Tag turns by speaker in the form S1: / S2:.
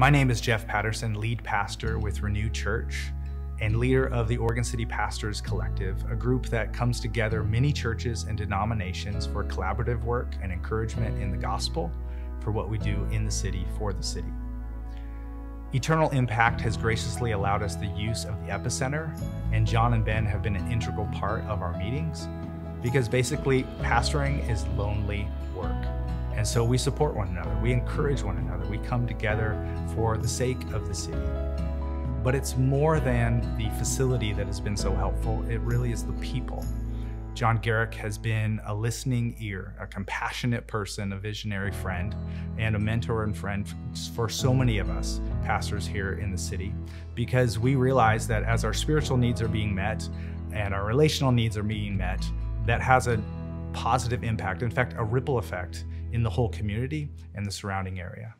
S1: My name is Jeff Patterson, lead pastor with Renew Church and leader of the Oregon City Pastors Collective, a group that comes together many churches and denominations for collaborative work and encouragement in the gospel for what we do in the city for the city. Eternal Impact has graciously allowed us the use of the Epicenter, and John and Ben have been an integral part of our meetings because basically, pastoring is lonely. And so we support one another, we encourage one another, we come together for the sake of the city. But it's more than the facility that has been so helpful, it really is the people. John Garrick has been a listening ear, a compassionate person, a visionary friend, and a mentor and friend for so many of us pastors here in the city because we realize that as our spiritual needs are being met and our relational needs are being met, that has a positive impact, in fact, a ripple effect in the whole community and the surrounding area.